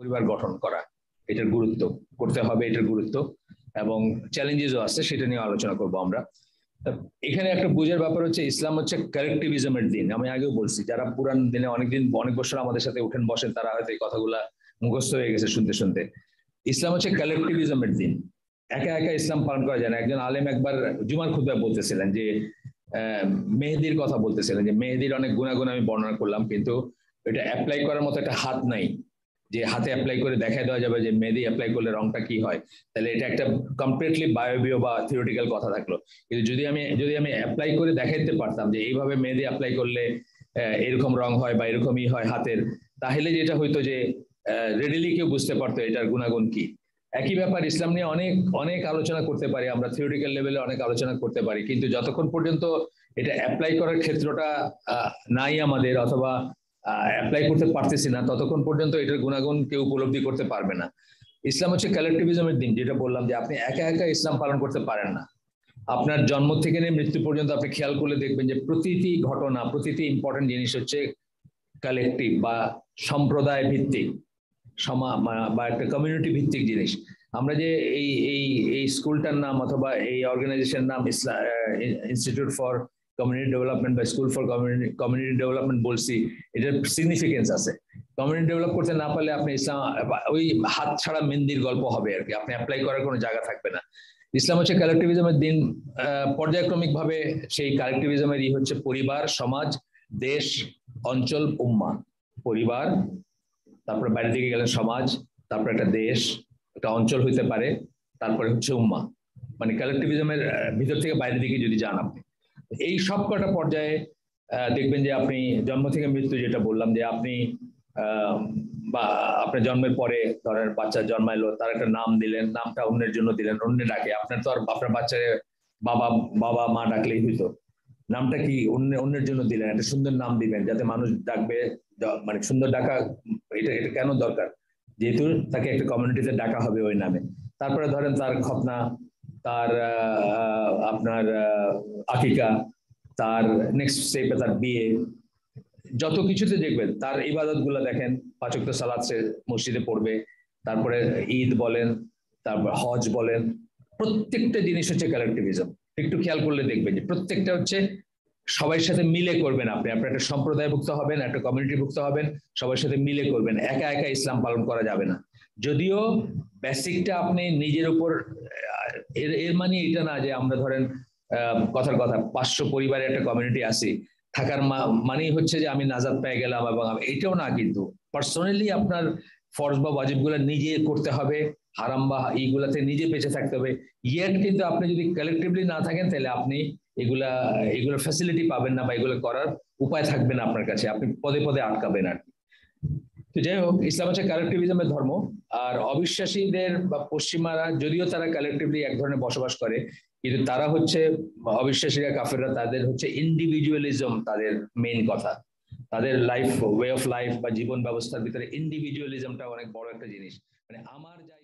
পরিবার গঠন করা। এটার গুরুত্ব, করতে হবে এটার গুরুত্ব এবং চ্যালেঞ্জেসও আছে, সেটা নিয়ে আলোচনা করব আমরা। এখানে একটা বুঝার ব্যাপার হচ্ছে, ইসলাম হচ্ছে কালেকটিভিজমের দিন। আমি আগেও বলছি, যারা পুরান দিনে অনেকদিন, অনেক বছর আমাদের সাথে উঠেন বসেন, তারা হয়তো এই কথাগুলা মুখস্থ হয়ে গেছে শুনতে শুনতে। ইসলাম হচ্ছে কালেকটিভিজমের দিন। একা একা ইসলাম পালন করা যায় না। একজন আলেম একবার জুমার খুদ্া বলতেছিলেন যে মেহেদির কথা বলতেছিলেন যে, মেহেদির অনেক গুণাগুণ আমি বর্ণনা করলাম, কিন্তু এটা অ্যাপ্লাই করার মতো একটা হাত নাই। যে হাতে অ্যাপ্লাই করে দেখাই দেওয়া যাবে যে মেহেদি অ্যাপ্লাই করলে রংটা কি হয়, তাহলে এটা একটা কমপ্লিটলি বায়োবিও বা থিওরিটিক্যাল কথা থাকল। কিন্তু যদি আমি যদি আমি অ্যাপ্লাই করে দেখাইতে পারতাম যে এইভাবে মেহেদি অ্যাপ্লাই করলে এরকম রং হয় বা এরকমই হয় হাতের, তাহলে যেটা হইতো যে রেডিলি কেউ বুঝতে পারতো এটার গুণাগুণ কি। একই ব্যাপার ইসলাম নিয়ে অনেক অনেক আলোচনা করতে পারি, আমরা থিওরিটিক্যাল লেভেলে অনেক আলোচনা করতে পারি, কিন্তু যতক্ষণ পর্যন্ত এটা অ্যাপ্লাই করার ক্ষেত্রটা নাই আমাদের অথবা অ্যাপ্লাই করতে পারতেছি না। ততক্ষণ পর্যন্ত এটার গুণাগুণ কেউ উপলব্ধি করতে পারবে না। ইসলাম হচ্ছে কালেকটিভিজমের দিন, যেটা বললাম যে আপনি একা একা ইসলাম পালন করতে পারেন না। আপনার জন্ম থেকে নিয়ে মৃত্যু পর্যন্ত আপনি খেয়াল করলে দেখবেন যে প্রতিটি ঘটনা, প্রতিটি ইম্পর্টেন্ট জিনিস হচ্ছে কালেকটিভ বা সম্প্রদায় ভিত্তিক, সমা বা একটা কমিউনিটি ভিত্তিক জিনিস। আমরা যে এই এই এই স্কুলটার নাম অথবা এই অর্গানাইজেশন নাম ইসলাম ইনস্টিটিউট ফর কমিউনিটি ডেভেলপমেন্ট বা school for community community development বলছি, এটার সিগনিফিকেন্স আছে। কমিউনিটি ডেভেলপ করতে না পারলে আপনি ইসলাম, ওই হাত ছাড়া মেন্দির গল্প হবে আর কি, আপনি অ্যাপ্লাই করার কোনো জায়গা থাকবে না। ইসলাম হচ্ছে কালেকটিভিজমের দিন পর্যায়ক্রমিক ভাবে সেই কালেকটিভিজমের ই হচ্ছে পরিবার, সমাজ, দেশ, অঞ্চল, উম্মা। পরিবার, তারপরে বাইরে দিকে গেলেন সমাজ, তারপর একটা দেশ, একটা অঞ্চল হইতে পারে, তারপরে হচ্ছে উম্মা। মানে কালেকটিভিজমের ভিতর থেকে বাইরের দিকে যদি যান আপনি। এই সব কটা পর্যায়ে দেখবেন যে আপনি জন্ম থেকে মৃত্যু যেটা বললাম যে আপনি বা আপনার জন্মের পরে ধরেন বাচ্চা জন্মাইলো, তার একটা নাম দিলেন, নামটা অন্যের জন্য দিলেন অন্য ডাকে। আপনার তো আর আপনার বাচ্চার বাবা বাবা, মা ডাকলেই হইতো। নামটা কি অন্য, অন্যের জন্য দিলেন? একটা সুন্দর নাম দিবেন যাতে মানুষ ডাকবে মানে সুন্দর ডাকা, এটা এটা কেন দরকার? যেহেতু তাকে একটা কমিউনিটিতে ডাকা হবে ওই নামে। তারপরে ধরেন তার খতনা তার আপনার আকিকা, তার নেক্সট স্টেপে তার বিয়ে। যত কিছুতে দেখবেন, তার ইবাদতগুলা দেখেন পাচক সালাদ সে মসজিদে পড়বে, তারপরে ঈদ বলেন, তারপর হজ বলেন, প্রত্যেকটা জিনিস হচ্ছে কালেকটিভিজম একটু খেয়াল করলে দেখবেন যে প্রত্যেকটা হচ্ছে সবার সাথে মিলে করবেন আপনি। আপনার একটা সম্প্রদায়ভুক্ত হবেন, একটা কমিউনিটিভুক্ত হবেন, সবার সাথে মিলে করবেন। একা একা ইসলাম পালন করা যাবে না। যদিও বেসিকটা আপনি নিজের উপর এর এর মানে এটা না যে আমরা ধরেন কথার কথা, পাঁচশো পরিবারের একটা কমিউনিটি আছি, থাকার মানেই হচ্ছে যে আমি নাজাদ পেয়ে গেলাম এবং এটাও না কিন্তু। পার্সোনালি আপনার ফরজ বা ওয়াজিবগুলো নিজে করতে হবে, হারাম বা এইগুলাতে নিজে বেঁচে থাকতে হবে। ইয়েট কিন্তু আপনি যদি কালেকটিভলি না থাকেন, তাহলে আপনি এগুলা এগুলো ফ্যাসিলিটি পাবেন না বা এগুলো করার উপায় থাকবে না আপনার কাছে। আপনি পদে পদে আটকাবেন আর কি। তো যাই হোক ইসলাম হচ্ছে কালেকটিভিজমের ধর্ম। আর অবিশ্বাসীদের বা পশ্চিমারা, যদিও তারা কালেকটিভলি এক ধরনের বসবাস করে, কিন্তু তারা হচ্ছে অবিশ্বাসীরা, কাফেররা, তাদের হচ্ছে ইন্ডিভিজুয়ালিজম তাদের মেন কথা। তাদের লাইফ ওয়ে অফ লাইফ বা জীবন ব্যবস্থার ভিতরে ইন্ডিভিজুয়ালিজমটা অনেক বড় একটা জিনিস। মানে আমার যাই